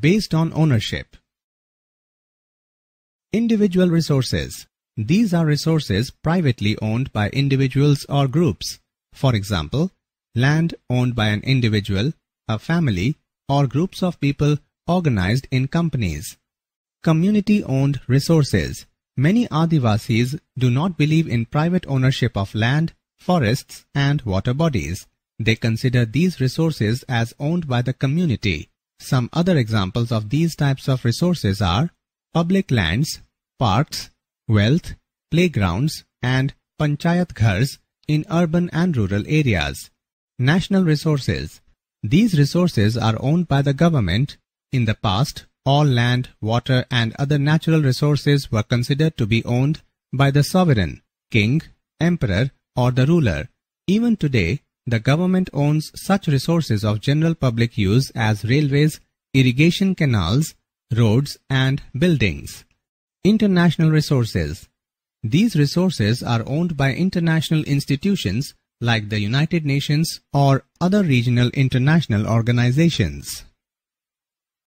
based on ownership. Individual resources. These are resources privately owned by individuals or groups. For example, land owned by an individual, a family, or groups of people organized in companies. Community-owned resources. Many Adivasis do not believe in private ownership of land, forests, and water bodies. They consider these resources as owned by the community. Some other examples of these types of resources are public lands, parks, wealth, playgrounds, and panchayat ghars in urban and rural areas. National resources. These resources are owned by the government. In the past, all land, water and other natural resources were considered to be owned by the sovereign, king, emperor or the ruler. Even today, the government owns such resources of general public use as railways, irrigation canals, roads and buildings. International resources. These resources are owned by international institutions like the United Nations or other regional international organizations.